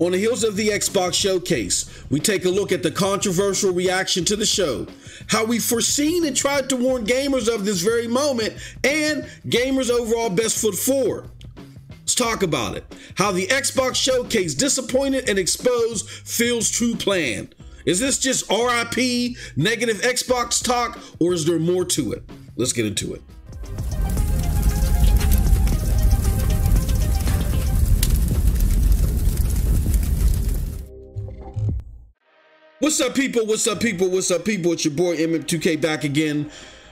On the heels of the Xbox showcase, we take a look at the controversial reaction to the show, how we foreseen and tried to warn gamers of this very moment, and gamers' overall best foot forward. Let's talk about it. How the Xbox showcase disappointed and exposed Phil's true plan. Is this just RIP, negative Xbox talk, or is there more to it? Let's get into it. What's up, people? What's up, people? What's up, people? It's your boy MM2K back again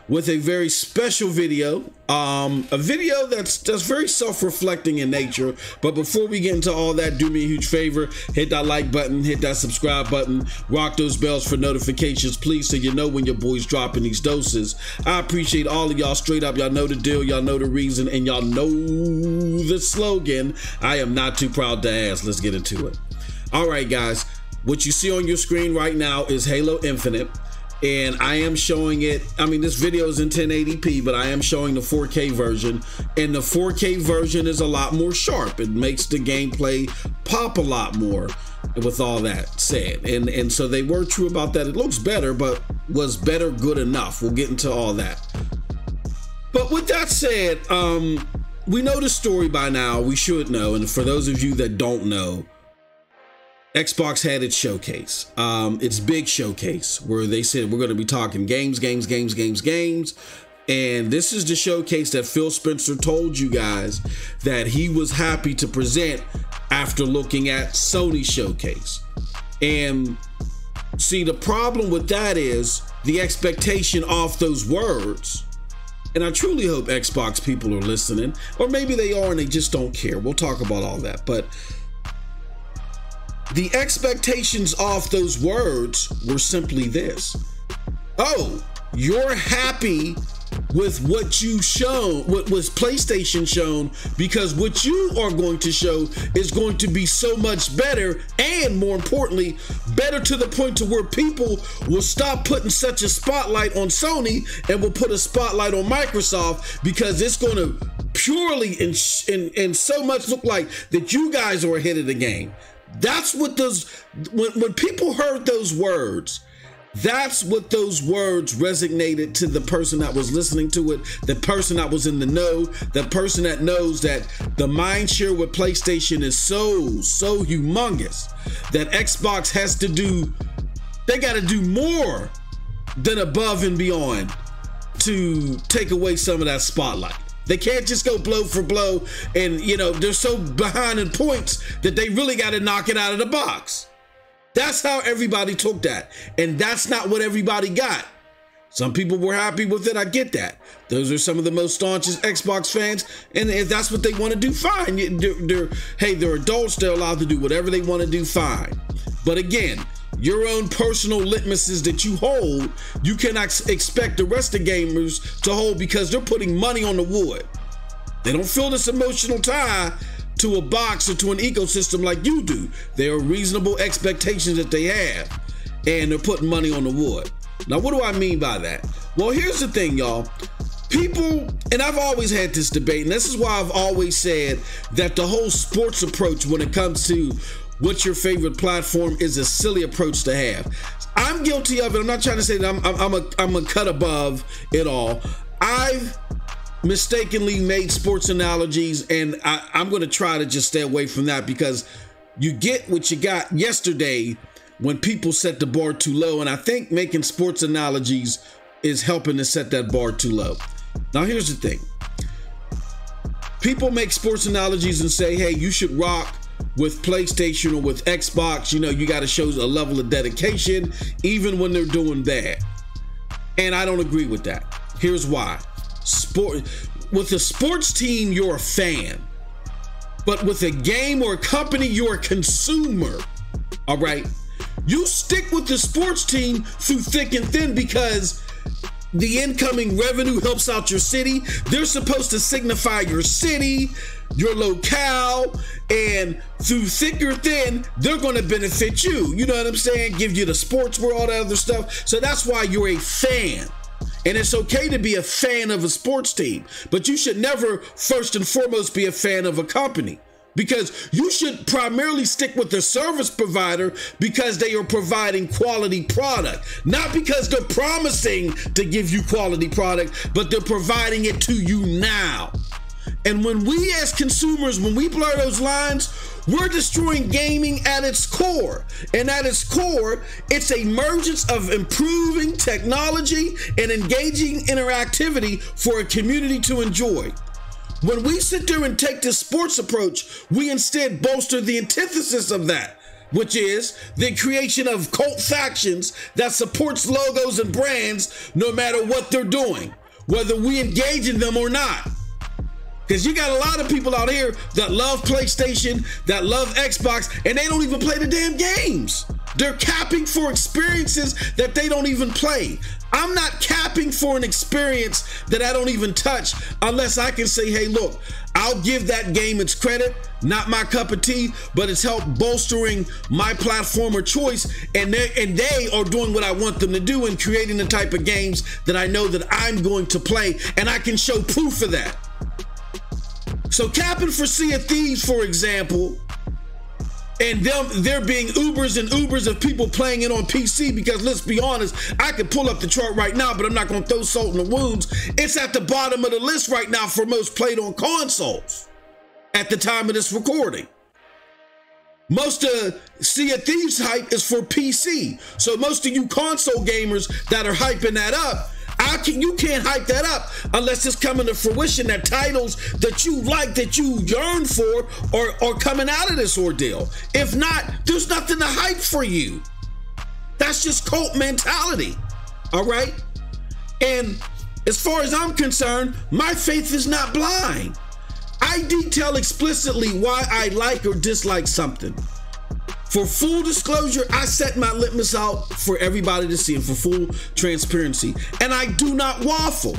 with a very special video. Um, a video that's that's very self-reflecting in nature. But before we get into all that, do me a huge favor: hit that like button, hit that subscribe button, rock those bells for notifications, please, so you know when your boy's dropping these doses. I appreciate all of y'all. Straight up, y'all know the deal, y'all know the reason, and y'all know the slogan. I am not too proud to ask. Let's get into it. All right, guys. What you see on your screen right now is Halo Infinite and I am showing it. I mean, this video is in 1080p, but I am showing the 4K version, and the 4K version is a lot more sharp. It makes the gameplay pop a lot more. With all that said, and and so they were true about that. It looks better, but was better good enough? We'll get into all that. But with that said, um, we know the story by now. We should know, and for those of you that don't know, Xbox had its showcase, um, its big showcase, where they said we're going to be talking games, games, games, games, games. And this is the showcase that Phil Spencer told you guys that he was happy to present after looking at Sony showcase. And see, the problem with that is the expectation off those words. And I truly hope Xbox people are listening, or maybe they are and they just don't care. We'll talk about all that. But the expectations off those words were simply this Oh, you're happy with what you shown, what was PlayStation shown, because what you are going to show is going to be so much better, and more importantly, better to the point to where people will stop putting such a spotlight on Sony and will put a spotlight on Microsoft because it's going to purely and, and, and so much look like that you guys are ahead of the game. That's what those when when people heard those words, that's what those words resonated to the person that was listening to it, the person that was in the know, the person that knows that the mind share with PlayStation is so, so humongous that Xbox has to do, they got to do more than above and beyond to take away some of that spotlight. They can't just go blow for blow and, you know, they're so behind in points that they really got to knock it out of the box. That's how everybody took that. And that's not what everybody got. Some people were happy with it. I get that. Those are some of the most staunchest Xbox fans. And if that's what they want to do, fine. They're, they're, hey, they're adults. They're allowed to do whatever they want to do, fine. But again, your own personal litmuses that you hold, you cannot expect the rest of gamers to hold because they're putting money on the wood. They don't feel this emotional tie to a box or to an ecosystem like you do. There are reasonable expectations that they have, and they're putting money on the wood. Now, what do I mean by that? Well, here's the thing, y'all. People, and I've always had this debate, and this is why I've always said that the whole sports approach when it comes to what's your favorite platform is a silly approach to have. I'm guilty of it. I'm not trying to say that I'm, I'm, I'm a, I'm a cut above it all. I've mistakenly made sports analogies, and I, I'm going to try to just stay away from that because you get what you got yesterday when people set the bar too low. And I think making sports analogies is helping to set that bar too low. Now, here's the thing people make sports analogies and say, hey, you should rock with PlayStation or with Xbox, you know, you got to show a level of dedication even when they're doing bad. And I don't agree with that. Here's why. Sport with a sports team, you're a fan. But with a game or a company, you're a consumer. All right. You stick with the sports team through thick and thin because the incoming revenue helps out your city. They're supposed to signify your city, your locale, and through thick or thin, they're going to benefit you. You know what I'm saying? Give you the sports world, all that other stuff. So that's why you're a fan. And it's okay to be a fan of a sports team, but you should never, first and foremost, be a fan of a company. Because you should primarily stick with the service provider because they are providing quality product not because they're promising to give you quality product but they're providing it to you now and when we as consumers when we blur those lines we're destroying gaming at its core. And at its core, it's a emergence of improving technology and engaging interactivity for a community to enjoy. When we sit there and take this sports approach, we instead bolster the antithesis of that, which is the creation of cult factions that supports logos and brands no matter what they're doing, whether we engage in them or not. Because you got a lot of people out here that love PlayStation, that love Xbox, and they don't even play the damn games. They're capping for experiences that they don't even play. I'm not capping for an experience that I don't even touch unless I can say, hey, look, I'll give that game its credit. Not my cup of tea, but it's helped bolstering my platform or choice. And they and they are doing what I want them to do and creating the type of games that I know that I'm going to play. And I can show proof of that. So capping for Sea of Thieves, for example, and them there being Ubers and Ubers of people playing it on PC because let's be honest, I could pull up the chart right now, but I'm not gonna throw salt in the wounds. It's at the bottom of the list right now for most played on consoles at the time of this recording. Most of Sea of Thieves hype is for PC. So most of you console gamers that are hyping that up, I can you can't hype that up unless it's coming to fruition that titles that you like that you yearn for are, are coming out of this ordeal. If not, there's nothing to hype for you. That's just cult mentality. All right? And as far as I'm concerned, my faith is not blind. I detail explicitly why I like or dislike something. For full disclosure, I set my litmus out for everybody to see and for full transparency. And I do not waffle.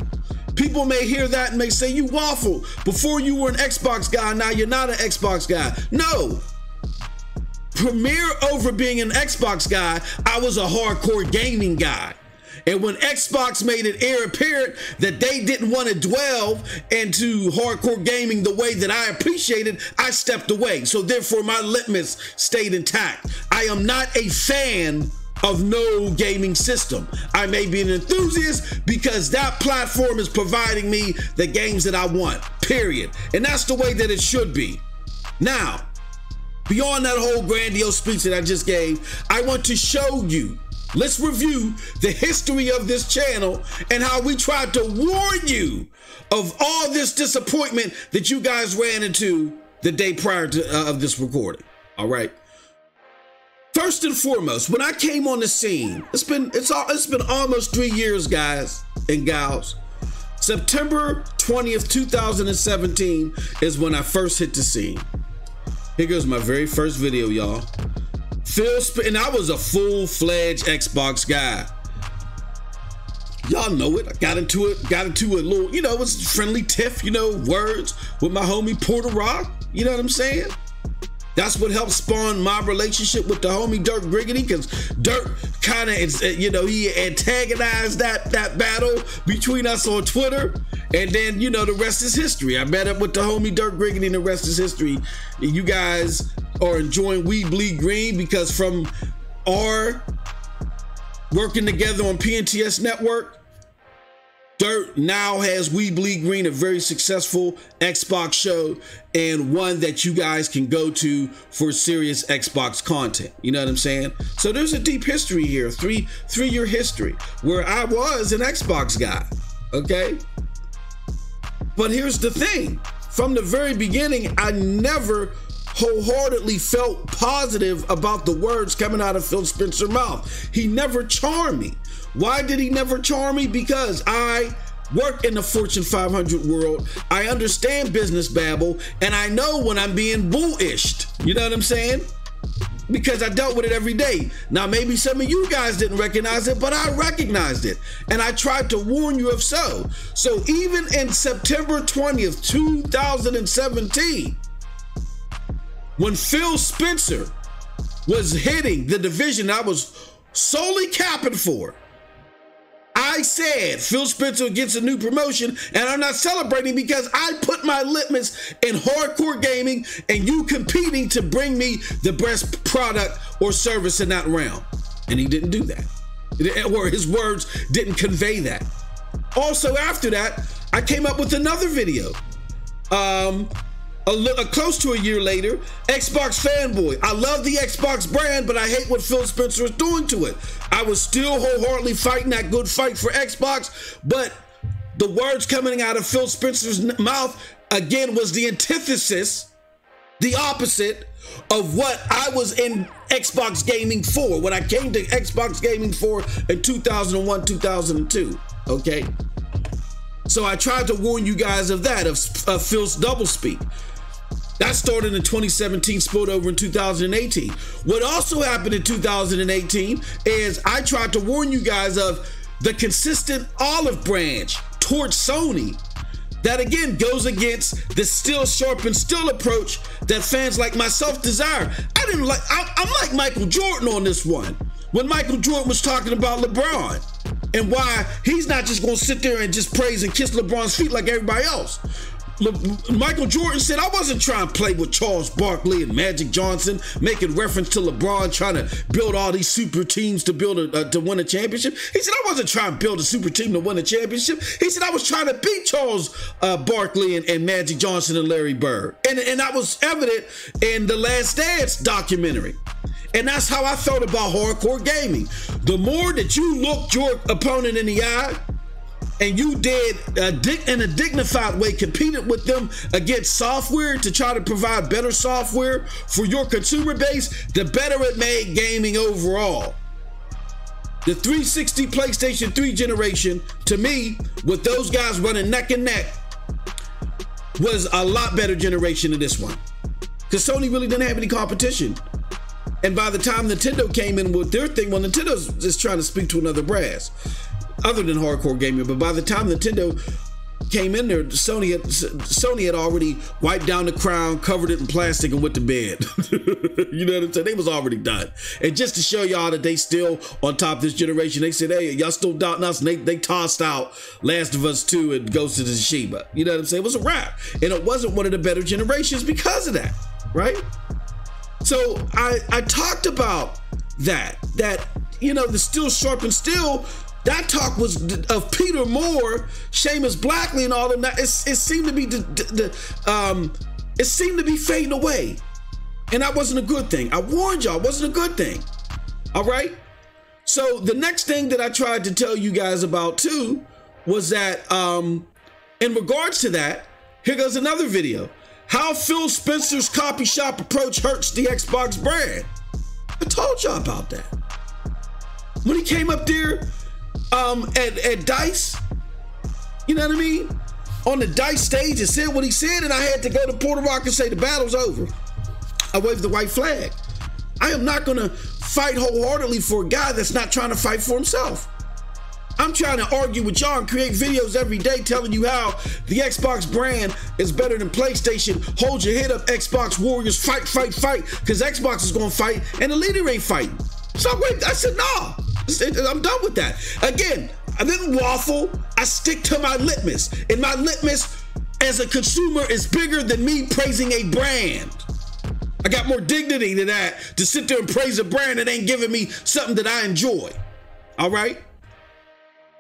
People may hear that and may say, You waffle. Before you were an Xbox guy, now you're not an Xbox guy. No. Premiere over being an Xbox guy, I was a hardcore gaming guy. And when Xbox made it air apparent that they didn't want to dwell into hardcore gaming the way that I appreciated, I stepped away. So therefore, my litmus stayed intact. I am not a fan of no gaming system. I may be an enthusiast because that platform is providing me the games that I want, period. And that's the way that it should be. Now, beyond that whole grandiose speech that I just gave, I want to show you Let's review the history of this channel and how we tried to warn you of all this disappointment that you guys ran into the day prior to uh, of this recording. All right. First and foremost, when I came on the scene, it's been it's all it's been almost three years, guys and gals. September 20th, 2017 is when I first hit the scene. Here goes my very first video, y'all. Phil Sp- and I was a full-fledged Xbox guy. Y'all know it. I got into it, got into a little, you know, it was friendly tiff, you know, words with my homie Porter Rock. You know what I'm saying? That's what helped spawn my relationship with the homie Dirk Griggity, because Dirk kind of, uh, you know, he antagonized that that battle between us on Twitter, and then you know the rest is history. I met up with the homie Dirk Griggity, and the rest is history. You guys are enjoying We Bleed Green because from our working together on PNTS Network, Dirk now has We Bleed Green, a very successful Xbox show and one that you guys can go to for serious Xbox content. You know what I'm saying? So there's a deep history here, three three year history where I was an Xbox guy. Okay. But here's the thing from the very beginning, I never wholeheartedly felt positive about the words coming out of Phil Spencer's mouth. He never charmed me. Why did he never charm me? Because I work in the Fortune 500 world. I understand business babble, and I know when I'm being bullished. You know what I'm saying? Because I dealt with it every day. Now, maybe some of you guys didn't recognize it, but I recognized it. And I tried to warn you of so. So, even in September 20th, 2017, when Phil Spencer was hitting the division I was solely capping for, I said Phil Spencer gets a new promotion, and I'm not celebrating because I put my litmus in hardcore gaming and you competing to bring me the best product or service in that realm. And he didn't do that. Or his words didn't convey that. Also, after that, I came up with another video. Um, a, a, close to a year later, Xbox fanboy. I love the Xbox brand, but I hate what Phil Spencer is doing to it. I was still wholeheartedly fighting that good fight for Xbox, but the words coming out of Phil Spencer's mouth again was the antithesis, the opposite of what I was in Xbox gaming for, what I came to Xbox gaming for in 2001, 2002. Okay. So I tried to warn you guys of that, of, of Phil's doublespeak. That started in 2017, spilled over in 2018. What also happened in 2018 is I tried to warn you guys of the consistent olive branch towards Sony that again goes against the still sharp and still approach that fans like myself desire. I didn't like, I, I'm like Michael Jordan on this one. When Michael Jordan was talking about LeBron and why he's not just gonna sit there and just praise and kiss LeBron's feet like everybody else. Michael Jordan said, I wasn't trying to play with Charles Barkley and Magic Johnson, making reference to LeBron trying to build all these super teams to build a, uh, to win a championship. He said, I wasn't trying to build a super team to win a championship. He said, I was trying to beat Charles uh, Barkley and, and Magic Johnson and Larry Bird. And, and that was evident in the Last Dance documentary. And that's how I felt about hardcore gaming. The more that you looked your opponent in the eye, and you did uh, in a dignified way competed with them against software to try to provide better software for your consumer base, the better it made gaming overall. The 360 PlayStation 3 generation, to me, with those guys running neck and neck, was a lot better generation than this one. Because Sony really didn't have any competition. And by the time Nintendo came in with their thing, well, Nintendo's just trying to speak to another brass other than hardcore gaming. But by the time Nintendo came in there, Sony had Sony had already wiped down the crown, covered it in plastic, and went to bed. you know what I'm saying? They was already done. And just to show y'all that they still on top of this generation, they said, "Hey, y'all still doubting us?" And they, they tossed out Last of Us Two and Ghost of the Tsushima. You know what I'm saying? It was a wrap, and it wasn't one of the better generations because of that, right? So I I talked about that that you know the still sharp and still that talk was of Peter Moore, Seamus Blackley, and all of that. It, it seemed to be the, the, um, it seemed to be fading away, and that wasn't a good thing. I warned y'all, it wasn't a good thing. All right. So the next thing that I tried to tell you guys about too was that, um, in regards to that, here goes another video. How Phil Spencer's coffee shop approach hurts the Xbox brand. I told y'all about that. When he came up there um, at, at Dice. You know what I mean? On the Dice stage and said what he said, and I had to go to Puerto Rico and say the battle's over. I waved the white flag. I am not gonna fight wholeheartedly for a guy that's not trying to fight for himself. I'm trying to argue with y'all and create videos every day telling you how the Xbox brand is better than PlayStation. Hold your head up, Xbox Warriors. Fight, fight, fight. Because Xbox is going to fight and the leader ain't fighting. So wait, I said, nah. I'm done with that. Again, I didn't waffle. I stick to my litmus. And my litmus as a consumer is bigger than me praising a brand. I got more dignity than that to sit there and praise a brand that ain't giving me something that I enjoy. All right?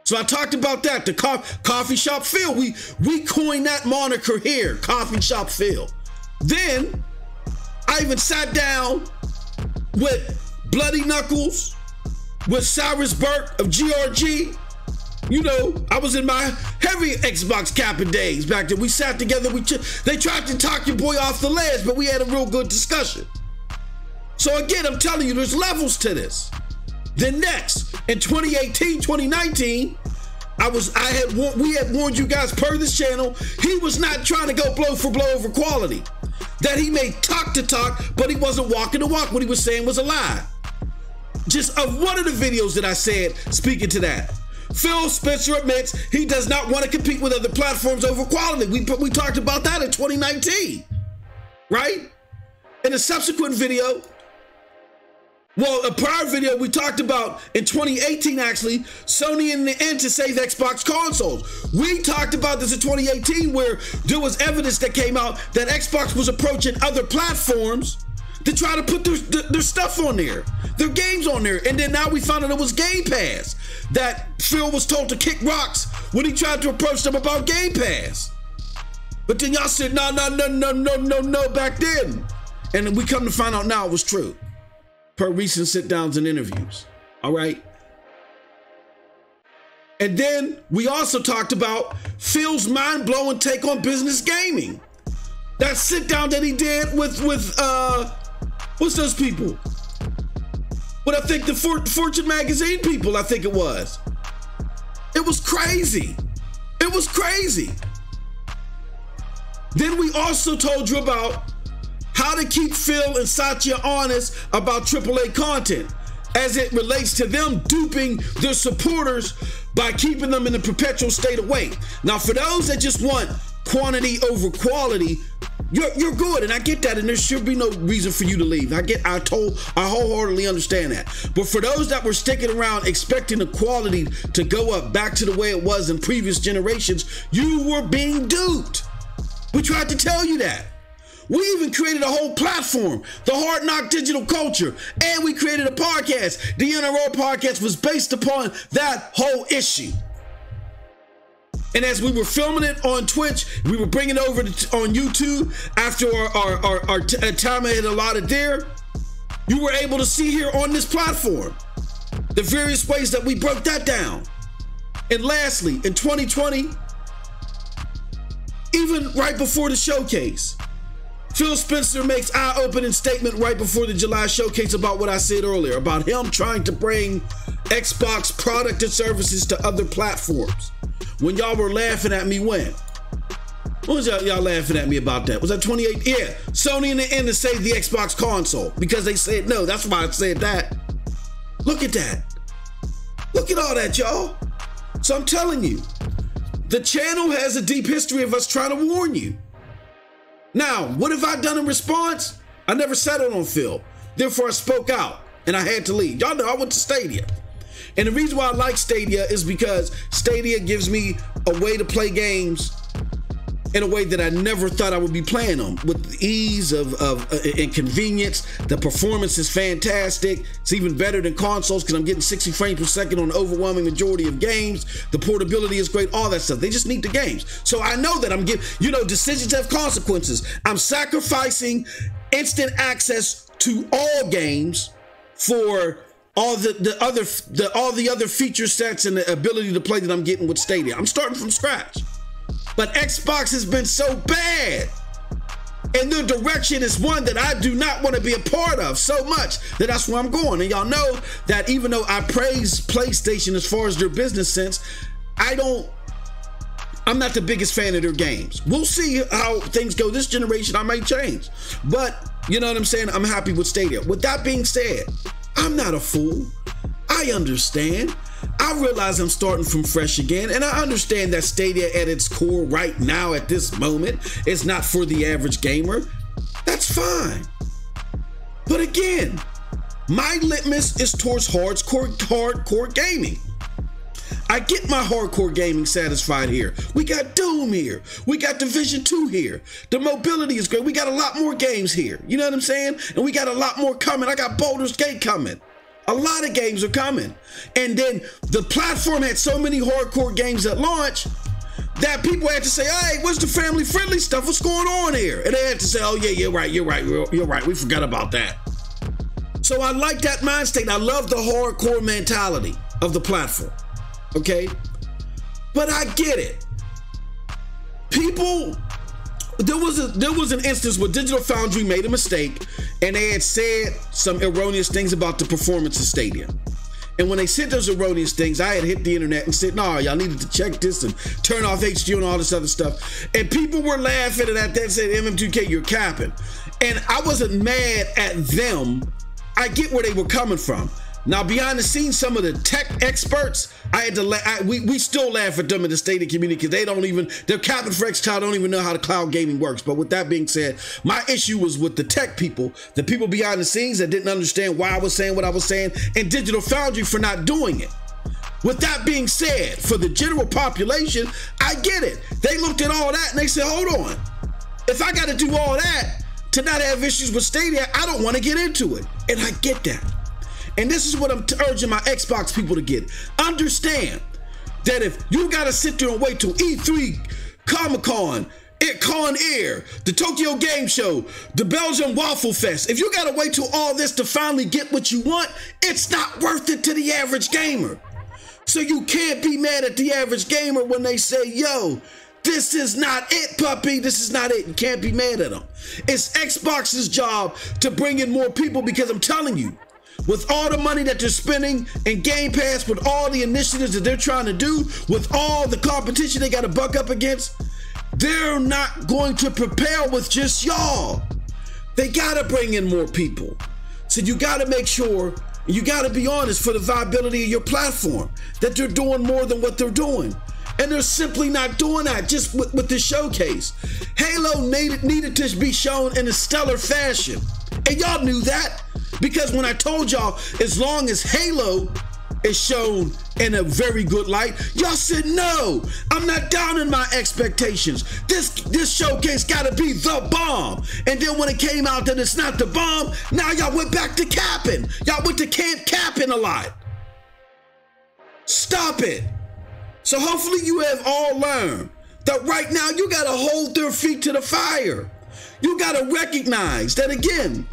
So I talked about that. The co- coffee shop feel. We we coined that moniker here, coffee shop feel. Then I even sat down with Bloody Knuckles, with Cyrus Burke of GRG. You know, I was in my heavy Xbox Kappa days back then. We sat together. We they tried to talk your boy off the ledge, but we had a real good discussion. So again, I'm telling you, there's levels to this. Then next, in 2018, 2019, I was I had we had warned you guys per this channel. He was not trying to go blow for blow over quality. That he may talk to talk, but he wasn't walking to walk. What he was saying was a lie just of one of the videos that I said speaking to that. Phil Spencer admits he does not want to compete with other platforms over quality. We, we talked about that in 2019, right? In a subsequent video, Well, a prior video we talked about in 2018, actually, Sony in the end to save Xbox consoles. We talked about this in 2018, where there was evidence that came out that Xbox was approaching other platforms to try to put their, their, stuff on there, their games on there. And then now we found out it was Game Pass that Phil was told to kick rocks when he tried to approach them about Game Pass. But then y'all said, no, no, no, no, no, no, no, back then. And we come to find out now it was true per recent sit downs and interviews. All right. And then we also talked about Phil's mind blowing take on business gaming. That sit down that he did with with uh what's those people? What I think the For- Fortune magazine people, I think it was. It was crazy. It was crazy. Then we also told you about how to keep Phil and Satya honest about AAA content as it relates to them duping their supporters by keeping them in a perpetual state of wait. Now, for those that just want quantity over quality, you're, you're good, and I get that, and there should be no reason for you to leave. I get, I told, I wholeheartedly understand that. But for those that were sticking around expecting the quality to go up back to the way it was in previous generations, you were being duped. We tried to tell you that. We even created a whole platform, the Hard Knock Digital Culture, and we created a podcast. The NRO podcast was based upon that whole issue. And as we were filming it on Twitch, we were bringing it over to, on YouTube after our, our, our, our t- uh, time had allotted there. You were able to see here on this platform the various ways that we broke that down. And lastly, in 2020, even right before the showcase, Phil Spencer makes eye-opening statement right before the July showcase about what I said earlier about him trying to bring Xbox product and services to other platforms. When y'all were laughing at me when? What was y'all, y'all laughing at me about that? Was that 28? Yeah, Sony in the end to save the Xbox console because they said no. That's why I said that. Look at that. Look at all that, y'all. So I'm telling you, the channel has a deep history of us trying to warn you. Now, what have I done in response? I never settled on Phil. Therefore, I spoke out and I had to leave. Y'all know I went to Stadia. And the reason why I like Stadia is because Stadia gives me a way to play games in a way that I never thought I would be playing them with ease of, of uh, and convenience. The performance is fantastic. It's even better than consoles because I'm getting 60 frames per second on the overwhelming majority of games. The portability is great, all that stuff. They just need the games. So I know that I'm giving, you know, decisions have consequences. I'm sacrificing instant access to all games for all the, the other the all the other feature sets and the ability to play that I'm getting with Stadia. I'm starting from scratch. But Xbox has been so bad. And their direction is one that I do not want to be a part of so much that that's where I'm going. And y'all know that even though I praise PlayStation as far as their business sense, I don't I'm not the biggest fan of their games. We'll see how things go this generation. I might change. But you know what I'm saying? I'm happy with Stadia. With that being said, I'm not a fool. I understand. I realize I'm starting from fresh again, and I understand that Stadia at its core right now at this moment is not for the average gamer. That's fine. But again, my litmus is towards hardcore hardcore gaming. I get my hardcore gaming satisfied here. We got Doom here. We got Division 2 here. The mobility is great. We got a lot more games here. You know what I'm saying? And we got a lot more coming. I got Baldur's Gate coming. A lot of games are coming. And then the platform had so many hardcore games at launch that people had to say, hey, what's the family friendly stuff? What's going on here? And they had to say, oh, yeah, you're right, you're right, you're right. We forgot about that. So I like that mind state. I love the hardcore mentality of the platform. Okay? But I get it. People there was a there was an instance where Digital Foundry made a mistake and they had said some erroneous things about the performance of Stadia. And when they said those erroneous things, I had hit the internet and said, "No, y'all needed to check this and turn off HDR and all this other stuff." And people were laughing at that that. Said, "MM2K, you're capping." And I wasn't mad at them. I get where they were coming from. Now, behind the scenes, some of the tech experts, I had to, la- I, we, we still laugh at them in the Stadia community because they don't even, their Captain for Child don't even know how the cloud gaming works. But with that being said, my issue was with the tech people, the people behind the scenes that didn't understand why I was saying what I was saying, and Digital Foundry for not doing it. With that being said, for the general population, I get it. They looked at all that and they said, hold on. If I got to do all that to not have issues with Stadia, I don't want to get into it. And I get that. And this is what I'm urging my Xbox people to get. Understand that if you got to sit there and wait till E3, Comic Con, it eh, Con Air, the Tokyo Game Show, the Belgium Waffle Fest, if you got to wait till all this to finally get what you want, it's not worth it to the average gamer. So you can't be mad at the average gamer when they say, yo, this is not it, puppy. This is not it. You can't be mad at them. It's Xbox's job to bring in more people because I'm telling you, with all the money that they're spending in Game Pass, with all the initiatives that they're trying to do, with all the competition they got to buck up against, they're not going to prepare with just y'all. They got to bring in more people. So you got to make sure, you got to be honest for the viability of your platform, that they're doing more than what they're doing. And they're simply not doing that just with, with the showcase. Halo needed, needed to be shown in a stellar fashion. And y'all knew that. Because when I told y'all, as long as Halo is shown in a very good light, y'all said no. I'm not down in my expectations. This this showcase gotta be the bomb. And then when it came out that it's not the bomb, now y'all went back to capping. Y'all went to camp capping a lot. Stop it. So hopefully you have all learned that right now you gotta hold their feet to the fire. You gotta recognize that again,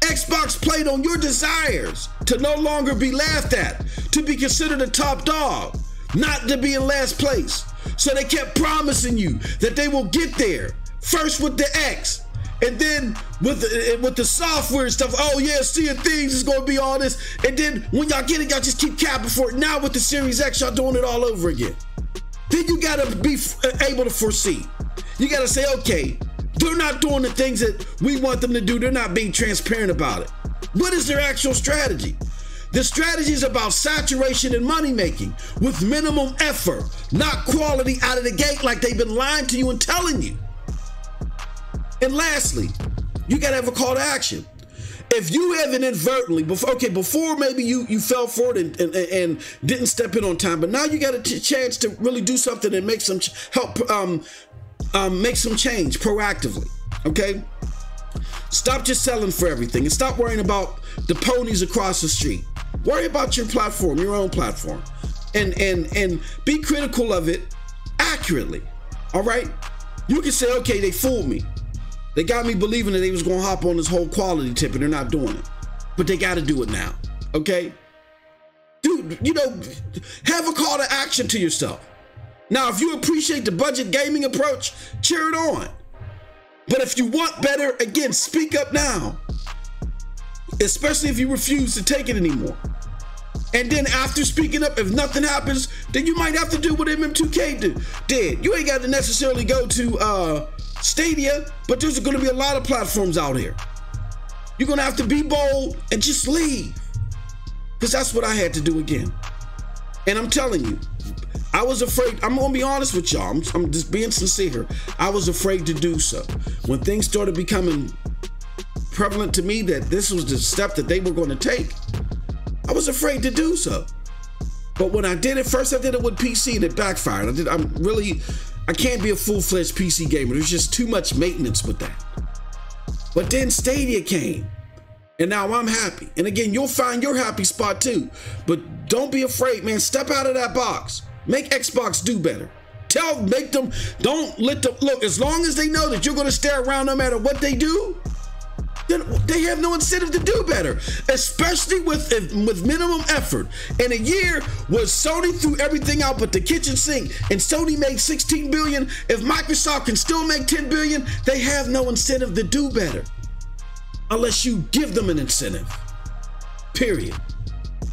Xbox played on your desires to no longer be laughed at, to be considered a top dog, not to be in last place. So they kept promising you that they will get there. First with the X, and then with the, with the software and stuff. Oh yeah, seeing things is gonna be all this. And then when y'all get it, y'all just keep capping for it. Now with the Series X, y'all doing it all over again. Then you gotta be eh, able to foresee. You gotta say, okay, they're not doing the things that we want them to do. They're not being transparent about it. What is their actual strategy? The strategy is about saturation and money making with minimum effort, not quality out of the gate like they've been lying to you and telling you. And lastly, you got to have a call to action. If you have inadvertently, before, okay, before maybe you you fell for it and, and, and didn't step in on time, but now you got a chance to really do something and make some help um, um, make some change proactively. Okay, stop just selling for everything and stop worrying about the ponies across the street. Worry about your platform, your own platform, and and and be critical of it accurately. All right, you can say, okay, they fooled me. They got me believing that they was gonna hop on this whole quality tip and they're not doing it. But they gotta do it now. Okay? Dude, you know, have a call to action to yourself. Now, if you appreciate the budget gaming approach, cheer it on. But if you want better, again, speak up now. Especially if you refuse to take it anymore. And then after speaking up, if nothing happens, then you might have to do what MM2K did. You ain't got to necessarily go to uh, Stadia, but there's going to be a lot of platforms out here. You're going to have to be bold and just leave. Because that's what I had to do again. And I'm telling you, I was afraid. I'm to be honest with y'all. I'm, I'm just being sincere. I was afraid to do so. When things started becoming prevalent to me that this was the step that they were going to take, I was afraid to do so. But when I did it, first I did it with PC and it backfired. I did. I'm really I can't be a full fledged PC gamer. There's just too much maintenance with that. But then Stadia came, and now I'm happy. And again, you'll find your happy spot too. But don't be afraid, man. Step out of that box. Make Xbox do better. Tell, make them, don't let them, look, as long as they know that you're going to stay around no matter what they do, then they have no incentive to do better, especially with with minimum effort. In a year where Sony threw everything out but the kitchen sink, and Sony made 16 billion, if Microsoft can still make 10 billion, they have no incentive to do better, unless you give them an incentive. Period.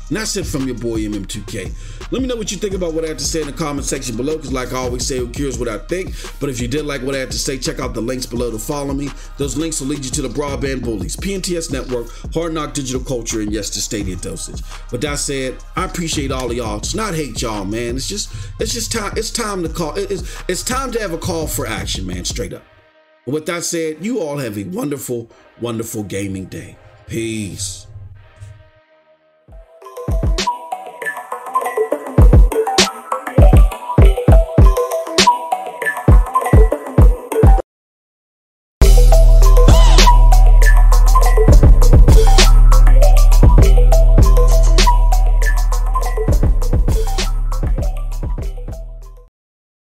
And that's it from your boy MM2K. Let me know what you think about what I have to say in the comment section below, because like I always say, who cares what I think? But if you did like what I had to say, check out the links below to follow me. Those links will lead you to the Broadband Bullies, PNTS Network, Hard Knock Digital Culture, and yes, the Stadia Dosage. But that said, I appreciate all of y'all. It's not hate y'all, man. It's just, it's just time. It's time to call. It's, it's time to have a call for action, man. Straight up. With that said, you all have a wonderful, wonderful gaming day. Peace.